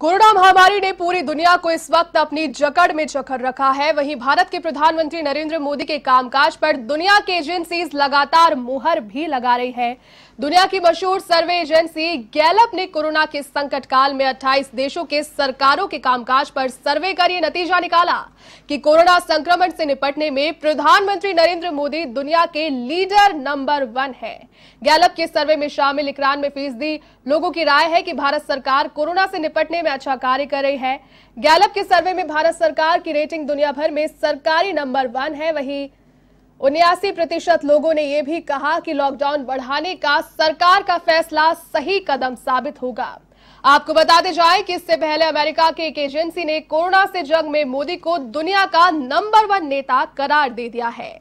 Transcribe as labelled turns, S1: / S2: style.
S1: Corona महामारी ने पूरी दुनिया को इस वक्त अपनी जकड़ में जकड़ रखा है। वहीं भारत के प्रधानमंत्री नरेंद्र मोदी के कामकाज पर दुनिया की एजेंसीज लगातार मुहर भी लगा रही है। दुनिया की मशहूर सर्वे एजेंसी गैलप ने कोरोना के संकट काल में 28 देशों के सरकारों के कामकाज पर सर्वे कर ये नतीजा निकाला कि कोरोना संक्रमण से निपटने में प्रधानमंत्री नरेंद्र मोदी दुनिया के लीडर नंबर वन है। गैलप के सर्वे में शामिल इकरानवे फ़ीसदी लोगों की राय है कि भारत सरकार कोरोना से निपटने में अच्छा कार्य कर रही है। गैलप के सर्वे में भारत सरकार की रेटिंग दुनिया भर में सरकारी नंबर वन है। वहीं उन्यासी प्रतिशत लोगों ने यह भी कहा कि लॉकडाउन बढ़ाने का सरकार का फैसला सही कदम साबित होगा। आपको बताते जाए कि इससे पहले अमेरिका की एक एजेंसी ने कोरोना से जंग में मोदी को दुनिया का नंबर वन नेता करार दे दिया है।